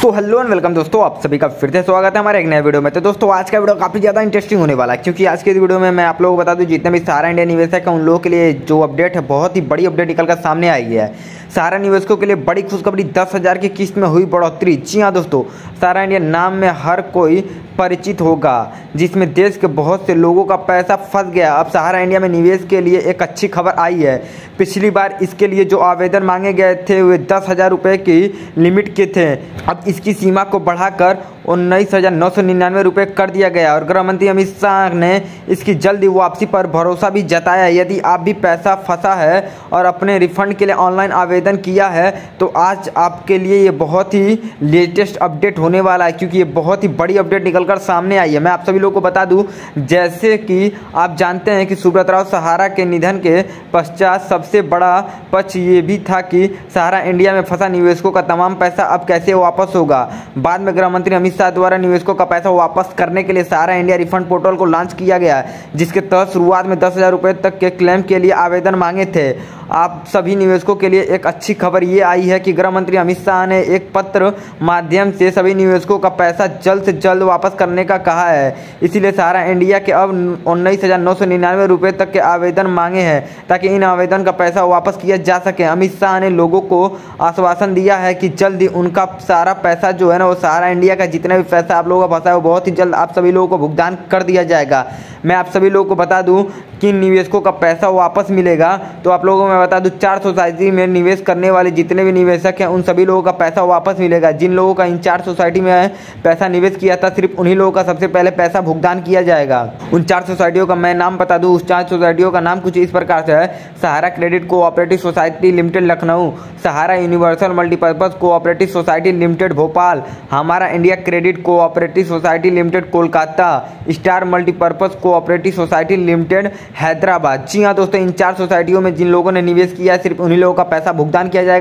So hello and welcome दोस्तों, आप सभी का फिर से स्वागत है हमारे एक नए वीडियो में। तो दोस्तों, आज का वीडियो काफ़ी ज़्यादा इंटरेस्टिंग होने वाला है, क्योंकि आज के वीडियो में मैं आप लोगों को बता दूँ, जितने भी सारा इंडिया निवेशक है उन लोगों के लिए जो अपडेट है, बहुत ही बड़ी अपडेट निकल कर सामने आई है। सारा निवेशकों के लिए बड़ी खुशखबरी, दस हज़ार की किस्त में हुई बढ़ोतरी। जी हाँ दोस्तों सारा इंडिया नाम में हर कोई परिचित होगा, जिसमें देश के बहुत से लोगों का पैसा फंस गया। अब सहारा इंडिया में निवेश के लिए एक अच्छी खबर आई है। पिछली बार इसके लिए जो आवेदन मांगे गए थे, वे दस हज़ार रुपये की लिमिट के थे। अब इसकी सीमा को बढ़ाकर उन्नीस हज़ार नौ सौ निन्यानवे रुपये कर दिया गया और गृह मंत्री अमित शाह ने इसकी जल्दी वापसी पर भरोसा भी जताया। यदि आप भी पैसा फंसा है और अपने रिफंड के लिए ऑनलाइन आवेदन किया है तो आज आपके लिए ये बहुत ही लेटेस्ट अपडेट होने वाला है, क्योंकि ये बहुत ही बड़ी अपडेट निकल कर सामने आई है। मैं आप सभी लोगों को बता दूँ, जैसे कि आप जानते हैं कि सुब्रत राव सहारा के निधन के पश्चात सबसे बड़ा पक्ष ये भी था कि सहारा इंडिया में फंसा निवेशकों का तमाम पैसा अब कैसे वापस होगा। बाद में गृह मंत्री अमित शाह द्वारा निवेशकों का पैसा वापस करने के लिए सारा इंडिया रिफंड पोर्टल को लॉन्च किया गया, जिसके तहत शुरुआत में दस हज़ार रुपये तक के क्लेम के लिए आवेदन मांगे थे। आप सभी निवेशकों के लिए एक अच्छी खबर ये आई है कि गृह मंत्री अमित शाह ने एक पत्र माध्यम से सभी निवेशकों का पैसा जल्द से जल्द वापस करने का कहा है। इसीलिए सहारा इंडिया के अब उन्नीस हज़ार नौ सौ निन्यानवे रुपये तक के आवेदन मांगे हैं ताकि इन आवेदन का पैसा वापस किया जा सके। अमित शाह ने लोगों को आश्वासन दिया है कि जल्द ही उनका सारा पैसा जो है ना वो सहारा इंडिया का जितना भी पैसा आप लोगों का फंसा है वो बहुत ही जल्द आप सभी लोगों को भुगतान कर दिया जाएगा। मैं आप सभी लोगों को बता दूँ कि निवेशकों का पैसा वापस मिलेगा? तो आप लोगों को मैं बता दूँ, चार सोसाइटी में निवेश करने वाले जितने भी निवेशक हैं, उन सभी लोगों का पैसा वापस मिलेगा। जिन लोगों का इन चार सोसाइटी में पैसा निवेश किया था, सिर्फ़ उन्हीं लोगों का सबसे पहले पैसा भुगतान किया जाएगा। उन चार सोसाइटियों का मैं नाम बता दूँ, उस चार सोसाइटियों का नाम कुछ इस प्रकार से है। Sahara credit cooperative society limited, Lucknow. Sahara universal multipurpose cooperative society limited, Bhopal. Hamara India credit cooperative society limited, Kolkata. Star multipurpose cooperative society limited Hyderabad. जी हाँ दोस्तों, इन चार सोसाइटियों में जिन लोगों ने निवेश किया सिर्फ़ उन्हीं लोगों का पैसा भुगतान किया जाएगा।